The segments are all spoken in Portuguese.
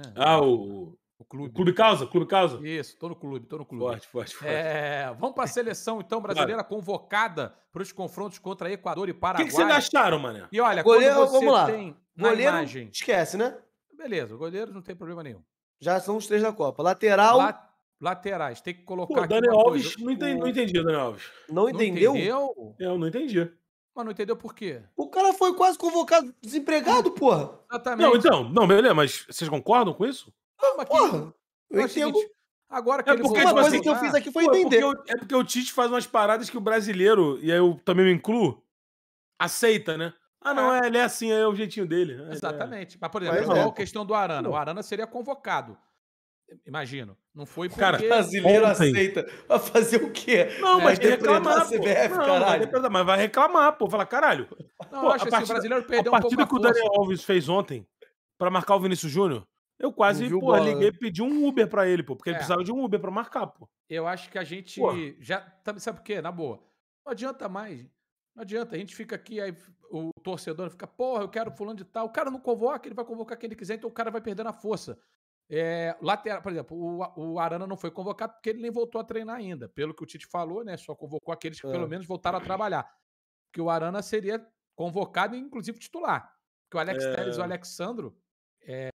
Né? Ah, o, o clube. Clube Causa? Clube Causa? Isso, tô no clube, tô no clube. Forte, forte, forte. É, vamos para a seleção, então, brasileira convocada para os confrontos contra Equador e O Paraguai. que, que vocês acharam, mané? E olha, Goleiro, quando você vamos lá. tem na Goleiro, imagem... esquece, né? Beleza, goleiro não tem problema nenhum. Já são os três da Copa. Lateral, La- Laterais, tem que colocar Pô, aqui Daniel Alves, coisa. não entendi, não O- entendi, Daniel Alves. não Não entendeu? entendeu? Eu não entendi. Mas não entendeu por quê? O cara foi quase convocado desempregado, porra. Exatamente. Não, então, não, beleza, mas vocês concordam com isso? Não, mas que- Porra, eu é entendo. seguinte, agora que É ele porque, voltou Uma tipo a coisa assim, que eu fiz aqui foi Pô, é entender. porque o- É porque o Tite faz umas paradas que o brasileiro, e aí eu também me incluo, aceita, né? Ah, não, é, ele é assim, é o jeitinho dele. É, Exatamente. Mas, por exemplo, Mas é. a questão do Arana. O Arana seria convocado. Imagino. Não foi porque... Cara, Brasileiro Ontem. aceita. Vai fazer o quê? Não, É, mas vai vai reclamar, a. CBF, não, caralho. mas vai reclamar, pô. Fala, caralho. Não, Pô, eu a acho assim, partida- o brasileiro A perdeu um pouco partida a que o. Daniel Alves fez ontem pra marcar o Vinícius Júnior, eu quase, pô, bola, liguei e né? pedi um Uber pra ele, pô. Porque ele É. precisava de um Uber pra marcar, pô. Eu acho que a gente Pô. já. tá- Sabe por quê? Na boa. Não adianta mais. Não adianta. A gente fica aqui, aí o torcedor fica, porra, eu quero fulano de tal. O cara não convoca, ele vai convocar quem ele quiser, então o cara vai perdendo a força. É, lateral, por exemplo, o, o Arana não foi convocado porque ele nem voltou a treinar ainda. Pelo que o Tite falou, né? Só convocou aqueles que É. pelo menos voltaram a trabalhar. Que o Arana seria convocado, inclusive titular. Porque o Alex É. Telles e o Alexandro. é,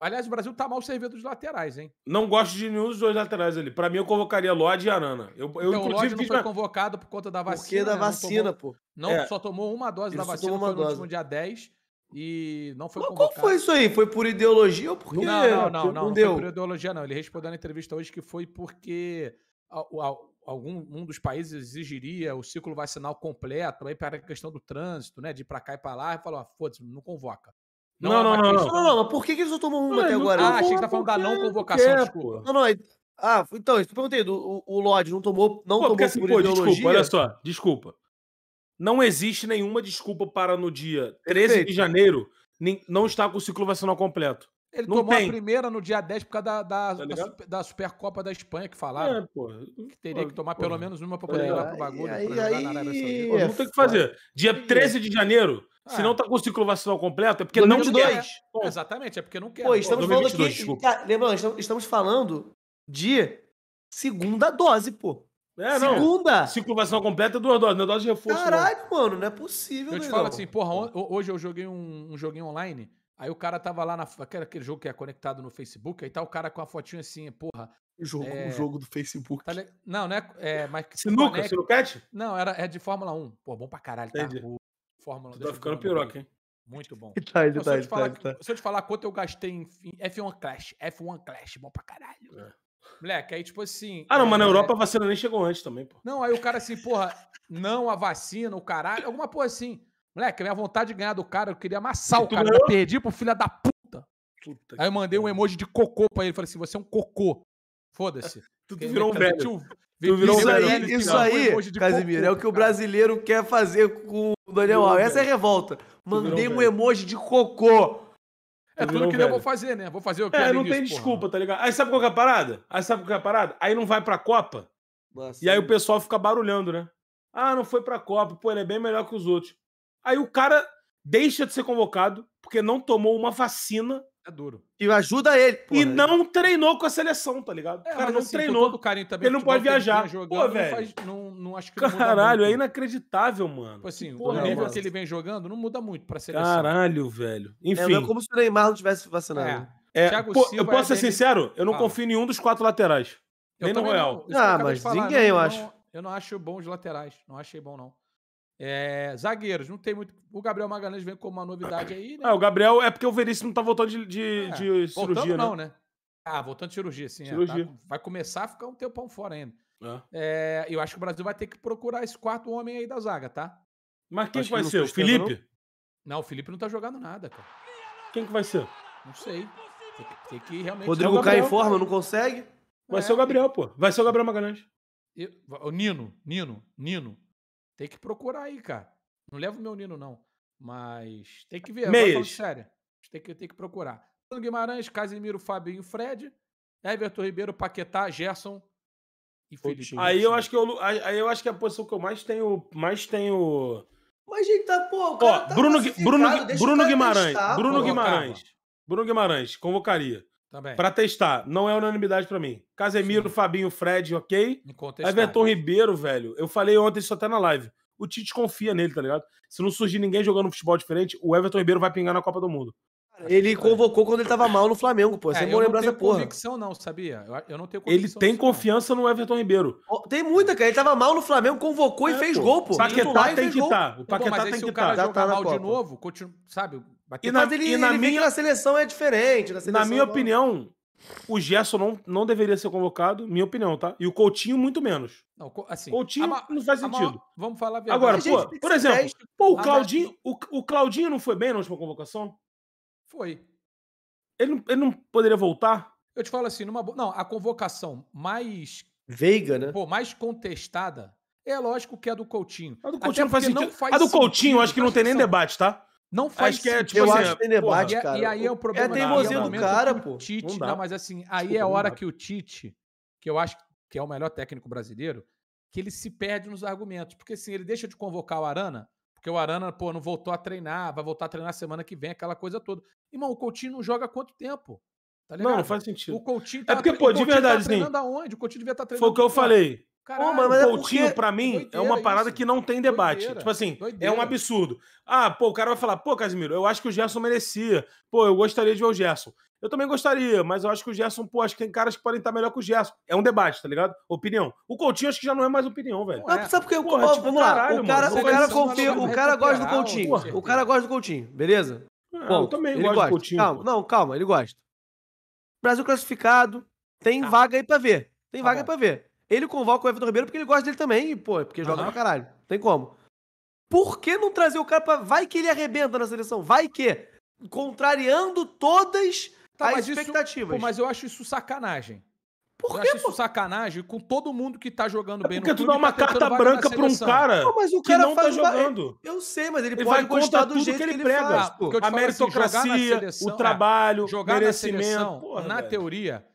Aliás, o Brasil tá mal servido dos laterais, hein? Não gosto de nenhum dos dois laterais ali. Pra mim, eu convocaria Lodge e Arana. Eu, eu então, o Lodge inclusive, não foi convocado por conta da vacina. Porque da né? Não vacina, tomou- pô. Não, É. só tomou uma dose Ele da vacina, foi no dose. último dia 10 e não foi Mas qual foi isso aí? Foi por ideologia ou porque Não, não, não, não, não não, deu? foi por ideologia, não. Ele respondeu na entrevista hoje que foi porque al- al- algum um dos países exigiria o ciclo vacinal completo, aí para a questão do trânsito, né, de ir pra cá e pra lá, e falou, ah, foda-se, não convoca. Não, não, não, Não, não, não, mas por que, que ele só tomou uma até agora? Ah, achei que você tá falando da não convocação, desculpa. Não, não, é- ah, então, isso eu perguntei, do- o, o Lodge não tomou, não Pô, tomou porque assim, por pô, ideologia? desculpa, olha só, desculpa. Não existe nenhuma desculpa para no dia 13 Perfeito. de janeiro não estar com o ciclo vacinal completo. Ele Não tomou tem. a primeira no dia 10 por causa da, da, Tá da, da Supercopa da Espanha que falaram. É, pô. Que teria Pô, que tomar pô, pelo menos uma pra poder É, ir lá pro aí- bagulho, aí- pra jogar na aí- Saudita. Pô, é não tem o que fazer. Dia 13 de janeiro, se É. não tá com o ciclo vacinal completo, é porque não 2022. quer. É, Exatamente, é porque não quer. Pô, estamos falando 2022, aqui. Cara, lembrando, estamos falando de segunda dose, pô. É, não. segunda! Ciclo vacinal completo é duas doses, não é dose de reforço. não. Caralho, mano, não é possível, Eu te falo assim, porra, hoje eu joguei um, um joguinho online, aí o cara tava lá na. Aquele, aquele jogo que é conectado no Facebook, aí tá o cara com a fotinho assim, porra. O jogo, É. o jogo do Facebook. Tá le- Não, não é. mas Sinuca, conecta- sinuquete? Não, era, é de Fórmula 1. Pô, bom pra caralho, tá? Entendi. O Fórmula 1. Tu deixa tá ficando piroca, aqui. hein? Muito bom. Tá, ele Não, se, tá, eu tá, falar, ele tá. se eu te falar quanto eu gastei em em F1 Clash, F1 Clash, bom pra caralho. É. Moleque, aí tipo assim. Ah, não, mas na é, Europa a vacina nem chegou antes também, pô. Não, aí o cara assim, porra, não a vacina, o caralho, alguma porra assim. Moleque, a minha vontade de ganhar do cara, eu queria amassar E o cara. ganhou? Eu perdi pro filho da puta. Puta Aí eu mandei um emoji de cocô pra ele. Falei assim: você é um cocô. Foda-se. Tu, tu virou um velho. Tu virou um Isso velho. aí, velho, isso aí, emoji de Casimiro, cocô, é o que o cara. brasileiro quer fazer com o Daniel um Alves. Essa é a revolta. Mandei um um emoji de cocô. É Tu tudo que eu vou fazer, né? Vou fazer o que É, não tem porra? desculpa, tá ligado? Aí sabe qual que é a parada? Aí sabe qual que é a parada? Aí não vai pra Copa, Nossa, e aí o pessoal fica barulhando, né? Ah, não foi pra Copa, pô, ele é bem melhor que os outros. Aí o cara deixa de ser convocado porque não tomou uma vacina É duro. E ajuda ele. e porra. não treinou com a seleção, tá ligado? É, o cara não assim, treinou. todo carinho também, Ele não pode viajar. Jogando, Pô, não, velho. faz- não, não acho que não Caralho, é muito. inacreditável, mano. Tipo assim, Porra, o nível mano. que ele vem jogando não muda muito pra seleção. Caralho, velho. É, Enfim. não é como se o Neymar não tivesse vacinado. É. é, pô, Silva eu posso é ser dele- sincero? Eu não Fala. confio em nenhum dos quatro laterais. Eu Nem no Royal. não. Ah, mas falar, ninguém, eu não- acho. não- eu não acho bom os laterais. Não achei bom, não. É, zagueiros, não tem muito. O Gabriel Magalhães vem como uma novidade aí, né? Ah, o Gabriel é porque o Veríssimo não tá voltando de, de, É, de voltando cirurgia, não, né? né? Ah, voltando de cirurgia, sim. é, Cirurgia. tá- vai começar a ficar um tempão fora ainda. É. É, eu acho que o Brasil vai ter que procurar esse quarto homem aí da zaga, tá? Mas quem que vai que não ser? O Felipe? Não, o Felipe não tá jogando nada, cara. Quem que vai ser? Não sei. Tem que, tem que realmente. Rodrigo cai em forma, não consegue? Vai É, ser o Gabriel, pô. Vai ser o Gabriel Magalhães. Eu- O Nino, Nino, Nino. Tem que procurar aí, cara. Não leva o meu Nino, não. Mas tem que ver. Meias. sério. Tem que, tem que procurar. Bruno Guimarães, Casimiro, Fabinho, Fred, Everton Ribeiro, Paquetá, Gerson e Felipe. Aí eu acho que eu, aí eu acho que é a posição que eu mais tenho, mais tenho. Mas, gente, tá, pô, o cara Ó, tá Bruno, Bruno, Bruno Guimarães, testar, Bruno pô. Guimarães, Bruno Guimarães, convocaria. Também. Pra testar. Não é unanimidade pra mim. Casemiro, Sim. Fabinho, Fred, ok. Everton Ribeiro, velho. Eu falei ontem isso até na live. O Tite confia nele, tá ligado? Se não surgir ninguém jogando futebol diferente, o Everton Ribeiro vai pingar na Copa do Mundo. Ele convocou quando ele tava mal no Flamengo, pô. É, Você eu não não lembrar tenho essa porra. convicção, não, sabia? Eu, eu não tenho Ele tem nisso, não. confiança no Everton Ribeiro. Tem muita, cara. Ele tava mal no Flamengo, convocou e É, fez pô. gol, pô. O Paquetá e tem que estar. O Pô, Paquetá mas aí tem se que o cara estar. Já jogar tá mal de Copa. novo, continua, sabe? Ter E na- Mas ele, e na ele minha- que na seleção é diferente. Na, Na minha não. opinião, o Gerson não, não deveria ser convocado. Minha opinião, tá? E o Coutinho, muito menos. Não, assim, Coutinho ma- não faz sentido. vamos falar a verdade. Agora, pô, por exemplo, pô, o Claudinho, o, o Claudinho não foi bem na última convocação? Foi. Ele, não- ele não poderia voltar? Eu te falo assim, numa. Não, a convocação mais, Veiga, né? pô, mais contestada é lógico que é a do Coutinho. A do Até Coutinho não faz sentido. faz a do Coutinho, sentido, acho que não tem nem debate, tá? Não faz Acho que é, sentido. tipo Eu assim, acho que tem debate, é- cara. e aí é o problema. É a teimosia é do cara, pô. Tite, Não dá. não, mas assim, aí Desculpa, é a hora que o Tite, que eu acho que é o melhor técnico brasileiro, que ele se perde nos argumentos. Porque assim, ele deixa de convocar o Arana, porque o Arana, pô, não voltou a treinar, vai voltar a treinar semana que vem, aquela coisa toda. Irmão, o Coutinho não joga há quanto tempo? Tá ligado? Não, não faz sentido. O Coutinho É tava porque, tre- pô, de Coutinho verdade, assim, treinando aonde? O Coutinho devia estar treinando. Foi o que eu falei. Caralho, mas é o porque- Coutinho, pra mim, é Doideira uma parada isso. que não tem debate. Doideira. Tipo assim, é Doideira. um absurdo. Ah, pô, o cara vai falar, pô, Casimiro, eu acho que o Gerson merecia. Pô, eu gostaria de ver o Gerson. Eu também gostaria, mas eu acho que o Gerson, pô, acho que tem caras que podem estar melhor que o Gerson. É um debate, tá ligado? Opinião. O Coutinho acho que já não é mais opinião, velho. Não Mas é. sabe por que? Porra, tipo, vamos lá. caralho, o cara, mano. o cara confia, o cara gosta do Coutinho. porra. O cara gosta do Coutinho, beleza? Ah, Bom, eu também ele gosto gosta. do Coutinho. Calma, pô. não, calma, ele gosta. Brasil classificado, tem Tá. vaga aí pra ver. Tem Tá vaga aí pra ver. Ele convoca o Everton Ribeiro porque ele gosta dele também, e, pô, porque joga Aham. pra caralho. Tem como. Por que não trazer o cara pra. Vai que ele arrebenta na seleção, vai que. Contrariando todas Tá, as mas isso- expectativas. Pô, mas eu acho isso sacanagem. Por eu quê, acho isso sacanagem com todo mundo que tá jogando É bem porque tu dá uma tá carta na branca pra um cara Pô, mas o que cara não tá faz jogando. Eu sei, mas ele, Ele pode gostar do tudo jeito que ele ele prega. faz, Ah, pô. A falo assim, jogar na meritocracia, seleção- o trabalho, Jogar na merecimento. seleção, Porra, na velho. teoria,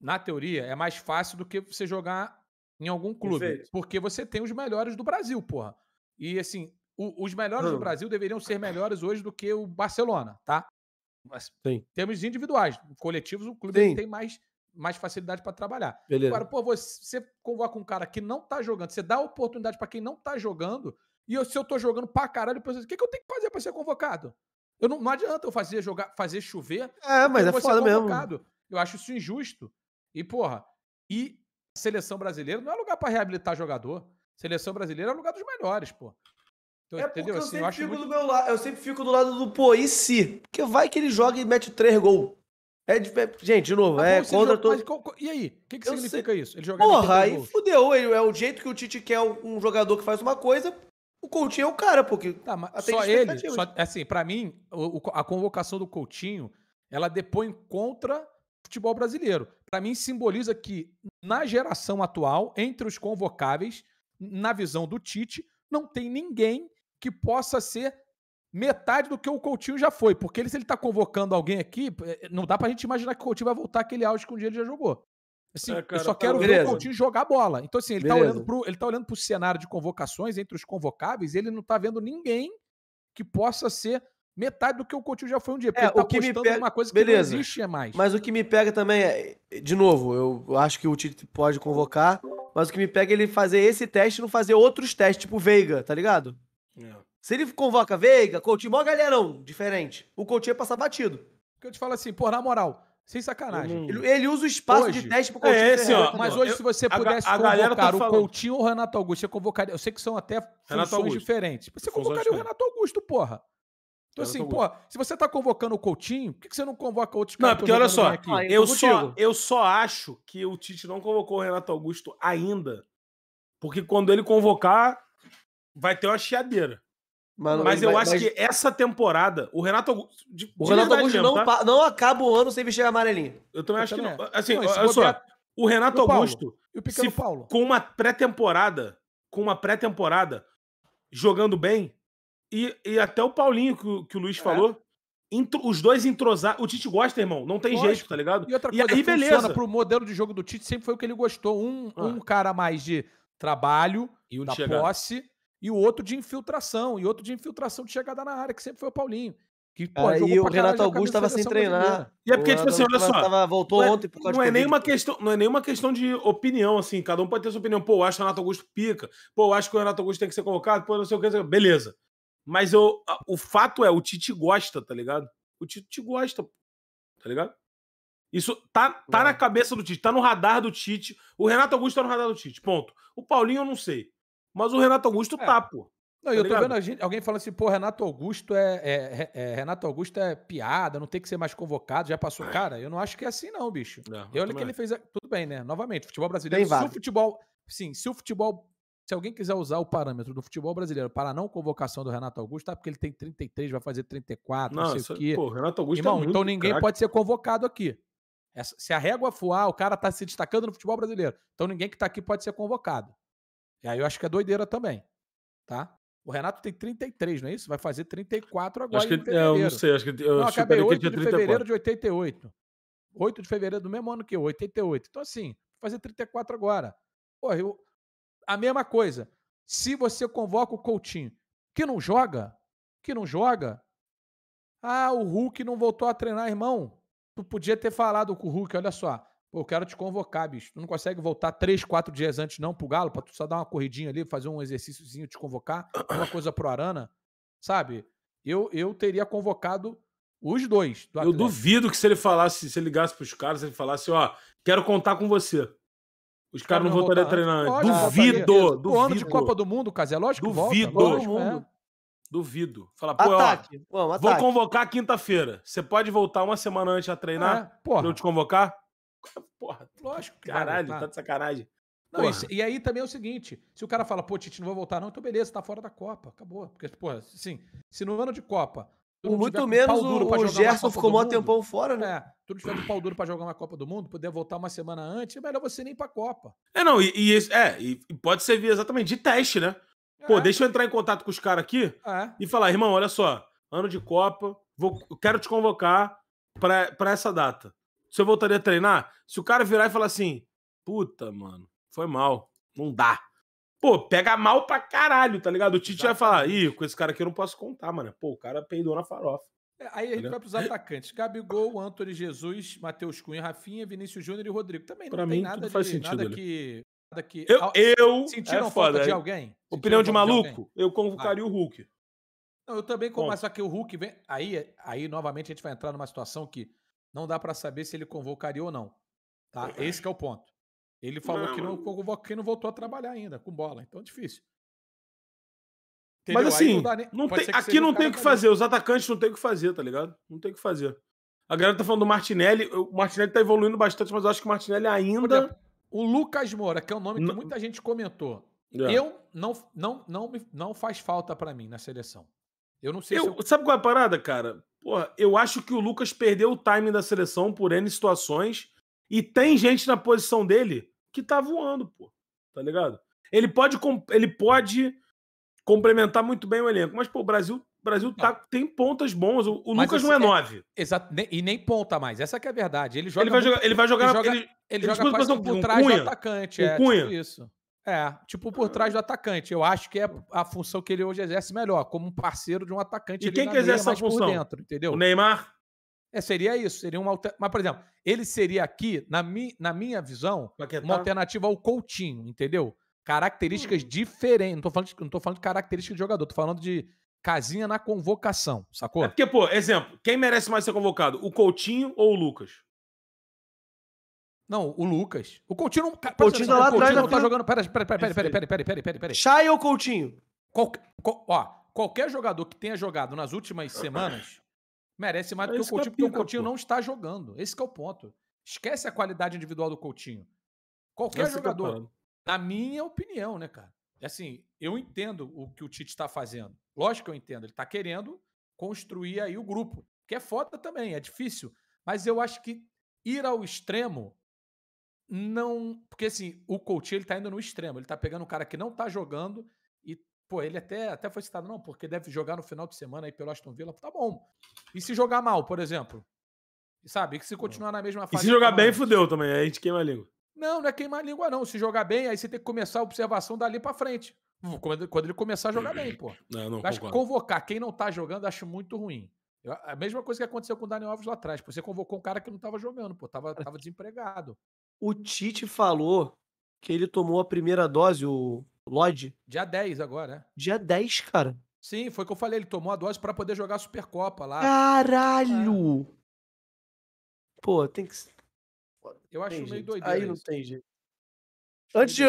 na teoria, é mais fácil do que você jogar em algum clube. Perfeito. Porque você tem os melhores do Brasil, porra. E assim, o- os melhores do Hum. Brasil deveriam ser melhores hoje do que o Barcelona, tá? Mas, Sim. em termos individuais, coletivos, o clube tem mais, mais facilidade pra trabalhar. Beleza. Agora, pô, você convoca um cara que não tá jogando, você dá oportunidade pra quem não tá jogando, e eu, se eu tô jogando pra caralho, eu penso, o que, que eu tenho que fazer pra ser convocado? Eu não, não adianta eu fazer, jogar, fazer chover É, mas é ser foda mesmo. Eu acho isso injusto. E, porra, e seleção brasileira não é lugar pra reabilitar jogador. Seleção brasileira é lugar dos melhores, pô. Então, É entendeu? eu Assim, sempre eu acho fico muito... lado, eu sempre fico do lado do pô, e se? Porque vai que ele joga e mete três gols. É, é- gente, de novo, Ah, é contra joga- todo. mas E aí? O que, que Eu significa isso? Ele jogar Porra, aí gols? fudeu. Ele, é o jeito que o Tite quer um, um jogador que faz uma coisa, o Coutinho é o cara, porque. Tá, mas só ele, só, assim, pra mim, o- o- a convocação do Coutinho, ela depõe contra futebol brasileiro. Pra mim, simboliza que, na geração atual, entre os convocáveis, na visão do Tite, não tem ninguém que possa ser metade do que o Coutinho já foi. Porque ele, se ele tá convocando alguém aqui, eh, não dá pra gente imaginar que o Coutinho vai voltar aquele auge que um dia ele já jogou. Assim, É, cara, eu só tá quero ver beleza. o Coutinho jogar bola. Então, assim, ele tá, Beleza. olhando pro, ele tá olhando pro cenário de convocações entre os convocáveis e ele não tá vendo ninguém que possa ser metade do que o Coutinho já foi um dia. Porque É, ele tá o que me pega- numa coisa que Beleza. não existe mais. Mas o que me pega também é. De novo, eu acho que o Tite pode convocar, mas o que me pega é ele fazer esse teste e não fazer outros testes, tipo Veiga, tá ligado? É. Se ele convoca Veiga, Coutinho, mó galerão, diferente. O Coutinho ia passar batido. Porque eu te falo assim, pô, na moral, sem sacanagem. Eu não- Ele, ele usa o espaço Hoje- de teste pro Coutinho. É esse, ó? Mas eu- hoje, se você a pudesse a galera tá convocar o falando- Coutinho ou o Renato Augusto, você convocaria. Eu sei que são até funções Augusto. diferentes. Você Funções convocaria o. Renato Augusto, porra. Então, Renato assim, Augusto. pô, se você tá convocando o Coutinho, por que que você não convoca outros Não, caras que porque olha só? Ah, eu eu só, eu só acho que o Tite não convocou o Renato Augusto ainda, porque quando ele convocar, vai ter uma chiadeira. Mano, Mas eu vai- acho mas que essa temporada, o Renato Augusto. de- O de Renato Augusto mesmo, não, tá? não acaba o ano sem vestir amarelinho. Eu também Eu acho também que não. Assim, Não, olha só, o Renato E o? Augusto, E o Pequeno se- Paulo? com uma pré-temporada, com uma pré-temporada, jogando bem, e, e até o Paulinho, que, o- que o Luiz É. falou, intro- os dois entrosar. O Tite gosta, irmão, não tem Lógico. jeito, tá ligado? E outra E coisa, aí, funciona beleza. pro modelo de jogo do Tite, sempre foi o que ele gostou. Um, Ah. um cara mais de trabalho, E o da posse, e o outro de infiltração, e outro de infiltração de chegada na área, que sempre foi o Paulinho. Que, pô, jogou Aí o Renato na Augusto tava sem treinar. brasileira. E é porque, O tipo assim, olha só. Tava, voltou Não é, ontem por causa não de é nenhuma questão, não é nenhuma questão de opinião, assim. Cada um pode ter sua opinião. Pô, eu acho que o Renato Augusto pica. Pô, eu acho que o Renato Augusto tem que ser convocado. Pô, não sei o que. Beleza. Mas eu, o fato é, o Tite gosta, tá ligado? O Tite gosta, tá ligado? Isso tá, tá É. na cabeça do Tite, tá no radar do Tite. O Renato Augusto tá no radar do Tite, ponto. O Paulinho eu não sei. Mas o Renato Augusto É. tá, pô. Não, Tá e eu tô ligado? vendo a gente- alguém falando assim, pô, Renato Augusto é, é- é- Renato Augusto é piada, não tem que ser mais convocado, já passou. Cara, eu não acho que é assim, não, bicho. É, eu E olha que ele fez. Tudo bem, né? Novamente, futebol brasileiro. Tem Se o futebol. Sim, se o futebol. Se alguém quiser usar o parâmetro do futebol brasileiro para a não convocação do Renato Augusto, tá? Porque ele tem 33, vai fazer 34, não, Nossa, sei o quê. pô, Renato Augusto Irmão, é então ninguém craque. pode ser convocado aqui. Essa- se a régua ah, o cara tá se destacando no futebol brasileiro. Então ninguém que tá aqui pode ser convocado. E aí eu acho que é doideira também. Tá? O Renato tem 33, não é isso? Vai fazer 34 agora Acho que, em é, eu fevereiro. não sei, acho que eu Não, acabei chutaria que 8 tinha de fevereiro 34. de 88. 8 de fevereiro do mesmo ano que eu, 88. Então, assim, fazer 34 agora. Porra, eu... a mesma coisa. Se você convoca o Coutinho, que não joga, que não joga, ah, o Hulk não voltou a treinar, irmão. Tu podia ter falado com o Hulk, olha só. Pô, eu quero te convocar, bicho. Tu não consegue voltar três, quatro dias antes, não, pro Galo, pra tu só dar uma corridinha ali, fazer um exercíciozinho, te convocar, uma coisa pro Arana, sabe? Eu, eu teria convocado os dois. Do Eu duvido que se ele falasse, se ele ligasse pros caras, ele falasse, ó, quero contar com você. Os caras não voltariam a treinar. antes. Duvido, voltaria. O ano de duvido. Copa do Mundo, Casé, lógico que volta. Duvido. lógico, é. mundo. Duvido. Fala, pô, ó, Ataque. Vamos, vou ataque. convocar quinta-feira. Você pode voltar uma semana antes a treinar É, pra porra, eu te convocar? Porra, lógico caralho, tá de sacanagem. Não, Porra. isso- e aí também é o seguinte: se o cara fala, pô, Tite, não vou voltar, não, então beleza, tá fora da Copa. Acabou. Porque, pô, assim, se no ano de Copa. Por muito menos pra o, o Gerson ficou mó tempão fora, né? É, tu não tiver de pau duro pra jogar uma Copa do Mundo, puder voltar uma semana antes, é melhor você nem ir pra Copa. É, não, e, e é, e, pode servir exatamente de teste, né? Pô, É, deixa eu entrar em contato com os caras aqui É. e falar, irmão, olha só, ano de Copa, vou, quero te convocar pra, pra essa data. Você voltaria a treinar? Se o cara virar e falar assim, puta, mano, foi mal, não dá. Pô, pega mal pra caralho, tá ligado? O Tite vai falar, ih, com esse cara aqui eu não posso contar, mano. Pô, o cara peidou na farofa. É, Aí a gente vai pros atacantes. Gabigol, Antônio Jesus, Matheus Cunha, Rafinha, Vinícius Júnior e Rodrigo. Também não Pra tem mim, nada, tudo faz de, sentido nada que... Nada que... Eu, eu Sentiram é falta foda, de é. alguém? Opinião de Sentiram falta maluco, eu convocaria o Hulk. Não, eu também, mas só que o Hulk vem. Aí, aí, novamente, a gente vai entrar numa situação que não dá pra saber se ele convocaria ou não. Tá? Esse que é o ponto. Ele falou Não, que não convocou, que não voltou a trabalhar ainda com bola. Então é difícil. Mas Entendeu? Aí assim, dá nem- não tem- aqui não tem o que fazer. Os atacantes não tem o que fazer, tá ligado? Não tem o que fazer. A galera tá falando do Martinelli. O Martinelli tá evoluindo bastante, mas eu acho que o Martinelli ainda. exemplo, o Lucas Moura, que é um nome que Não- muita gente comentou. É. Eu não, não, não, não faz falta pra mim na seleção. Eu não sei se Eu- eu. Sabe qual é a parada, cara? Porra, eu acho que o Lucas perdeu o timing da seleção por N situações. E tem gente na posição dele que tá voando, pô. Tá ligado? Ele pode, ele pode complementar muito bem o elenco. Mas, pô, o Brasil, o Brasil tá, tem pontas bons. O, o Lucas não é é- nove. Exato, e nem ponta mais. Essa que é a verdade. Ele joga. Ele vai muito- jogar. Ele vai jogar. ele joga- ele- Ele joga quase posição por trás Cunha? do atacante. Com é, Cunha? tipo isso. É, tipo por trás do atacante. Eu acho que é a função que ele hoje exerce melhor, como um parceiro de um atacante E quem que exerce essa função? por dentro, entendeu? O Neymar? É, seria isso, seria uma alter... Mas, por exemplo, ele seria aqui, na, mi... na minha visão, Paquetá? uma alternativa ao Coutinho, entendeu? Características diferentes. Não tô, falando de... não tô falando de características de jogador, tô falando de casinha na convocação, sacou? É porque, pô, exemplo, quem merece mais ser convocado? O Coutinho ou o Lucas? Não, o Lucas. O Coutinho não. Coutinho tá lá o Coutinho atrás, não tá tem- jogando. Pera, pera, pera, pera, pera, pera, pera, pera, pera. Chay ou Coutinho? Qual- ó, qualquer jogador que tenha jogado nas últimas semanas merece mais do que o que é Coutinho, porque o Coutinho pô. não está jogando. Esse que é o ponto. Esquece a qualidade individual do Coutinho. Qualquer é jogador. Na minha opinião, né, cara? É Assim, eu entendo o que o Tite está fazendo. Lógico que eu entendo. Ele está querendo construir aí o grupo. Que é foda também, é difícil. Mas eu acho que ir ao extremo não. Porque assim, o Coutinho ele tá indo no extremo. Ele tá pegando um cara que não tá jogando e, pô, ele até, até foi citado, não, porque deve jogar no final de semana aí pelo Aston Villa. Tá bom. E se jogar mal, por exemplo? Sabe? E se continuar na mesma E fase. se jogar que bem, fudeu também. Aí a gente queima a língua. Não, não é queimar a língua, não. Se jogar bem, aí você tem que começar a observação dali pra frente. Quando, quando ele começar a jogar bem, pô. Não, não, Eu acho que convocar quem não tá jogando, eu acho muito ruim. Eu- a mesma coisa que aconteceu com o Dani Alves lá atrás. pô. Você convocou um cara que não tava jogando, pô. Tava, tava desempregado. O Tite falou que ele tomou a primeira dose, o Lodge, Dia 10 agora, né? dia 10, cara. Sim, foi o que eu falei. Ele tomou a dose pra poder jogar a Supercopa lá. Caralho! Pô, tem que. Eu acho meio doideira Aí não tem jeito. Antes de,